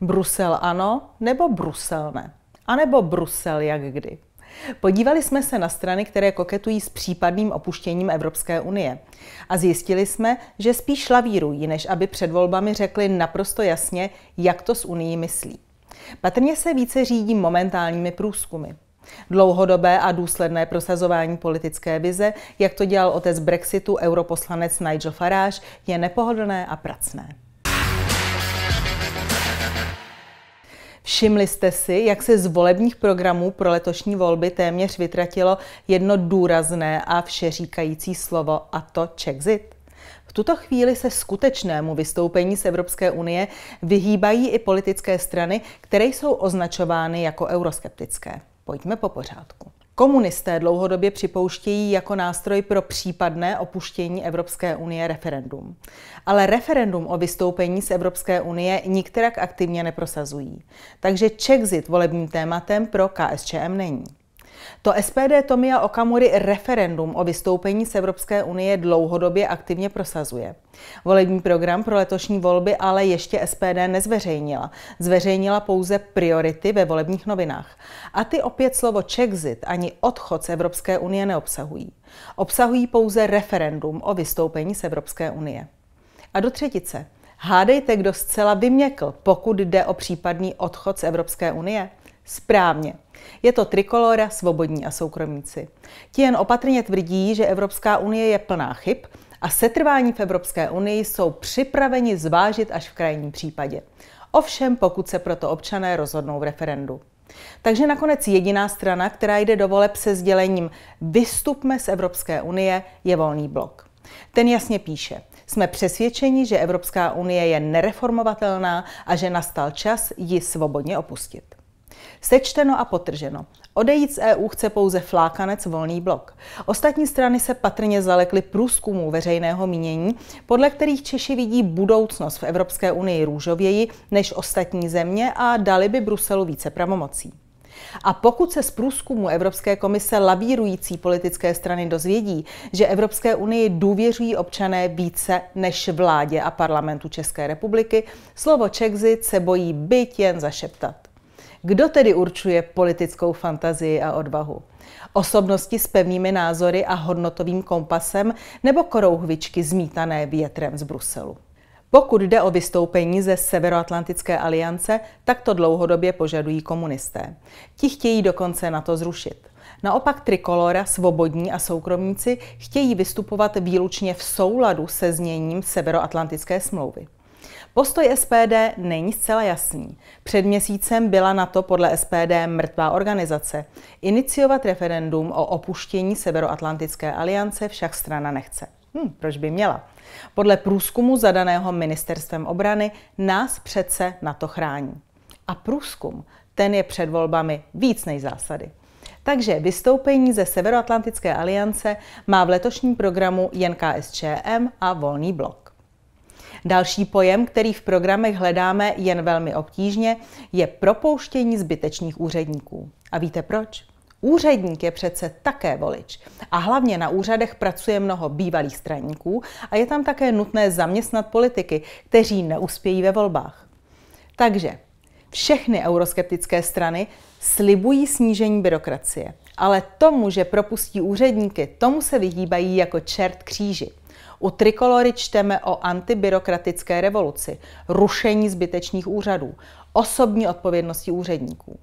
Brusel ano, nebo Brusel ne? A nebo Brusel jak kdy? Podívali jsme se na strany, které koketují s případným opuštěním Evropské unie. A zjistili jsme, že spíš lavírují, než aby před volbami řekli naprosto jasně, jak to s unii myslí. Patrně se více řídí momentálními průzkumy. Dlouhodobé a důsledné prosazování politické vize, jak to dělal otec Brexitu europoslanec Nigel Farage, je nepohodlné a pracné. Všimli jste si, jak se z volebních programů pro letošní volby téměř vytratilo jedno důrazné a všeříkající slovo, a to Czexit? V tuto chvíli se skutečnému vystoupení z Evropské unie vyhýbají i politické strany, které jsou označovány jako euroskeptické. Pojďme po pořádku. Komunisté dlouhodobě připouštějí jako nástroj pro případné opuštění Evropské unie referendum. Ale referendum o vystoupení z Evropské unie nikterak aktivně neprosazují. Takže Czexit volebním tématem pro KSČM není. To SPD Tomia Okamury referendum o vystoupení z Evropské unie dlouhodobě aktivně prosazuje. Volební program pro letošní volby ale ještě SPD nezveřejnila. Zveřejnila pouze priority ve volebních novinách. A ty opět slovo Czexit ani odchod z Evropské unie neobsahují. Obsahují pouze referendum o vystoupení z Evropské unie. A do třetice. Hádejte, kdo zcela vyměkl, pokud jde o případný odchod z Evropské unie? Správně. Je to trikolora, svobodní a soukromníci. Ti jen opatrně tvrdí, že Evropská unie je plná chyb a setrvání v Evropské unii jsou připraveni zvážit až v krajním případě. Ovšem, pokud se proto občané rozhodnou v referendu. Takže nakonec jediná strana, která jde do voleb se sdělením Vystupme z Evropské unie, je volný blok. Ten jasně píše, jsme přesvědčeni, že Evropská unie je nereformovatelná a že nastal čas ji svobodně opustit. Sečteno a potrženo. Odejít z EU chce pouze flákanec volný blok. Ostatní strany se patrně zalekly průzkumů veřejného mínění, podle kterých Češi vidí budoucnost v Evropské unii růžověji než ostatní země a dali by Bruselu více pravomocí. A pokud se z průzkumu Evropské komise lavírující politické strany dozvědí, že Evropské unii důvěřují občané více než vládě a parlamentu České republiky, slovo Czexit se bojí byť jen zašeptat. Kdo tedy určuje politickou fantazii a odvahu? Osobnosti s pevnými názory a hodnotovým kompasem nebo korouhvičky zmítané větrem z Bruselu? Pokud jde o vystoupení ze Severoatlantické aliance, tak to dlouhodobě požadují komunisté. Ti chtějí dokonce na to zrušit. Naopak trikolora, svobodní a soukromníci chtějí vystupovat výlučně v souladu se zněním Severoatlantické smlouvy. Postoj SPD není zcela jasný. Před měsícem byla na to podle SPD mrtvá organizace. Iniciovat referendum o opuštění Severoatlantické aliance však strana nechce. Hm, proč by měla? Podle průzkumu zadaného ministerstvem obrany nás přece na to chrání. A průzkum, ten je před volbami víc než zásady. Takže vystoupení ze Severoatlantické aliance má v letošním programu jen KSČM a Volný blok. Další pojem, který v programech hledáme jen velmi obtížně, je propouštění zbytečných úředníků. A víte proč? Úředník je přece také volič. A hlavně na úřadech pracuje mnoho bývalých straníků a je tam také nutné zaměstnat politiky, kteří neuspějí ve volbách. Takže všechny euroskeptické strany slibují snížení byrokracie. Ale tomu, že propustí úředníky, tomu se vyhýbají jako čert kříži. U Trikolory čteme o antibyrokratické revoluci, rušení zbytečných úřadů, osobní odpovědnosti úředníků.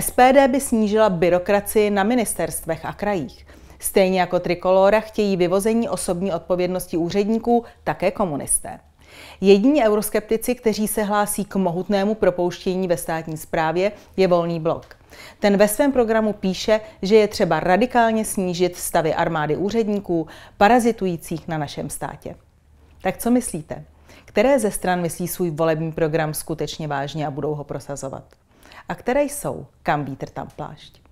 SPD by snížila byrokracii na ministerstvech a krajích. Stejně jako Trikolora chtějí vyvození osobní odpovědnosti úředníků také komunisté. Jediní euroskeptici, kteří se hlásí k mohutnému propouštění ve státní správě, je volný blok. Ten ve svém programu píše, že je třeba radikálně snížit stavy armády úředníků, parazitujících na našem státě. Tak co myslíte? Které ze stran myslí svůj volební program skutečně vážně a budou ho prosazovat? A které jsou, kam vítr tam plášť?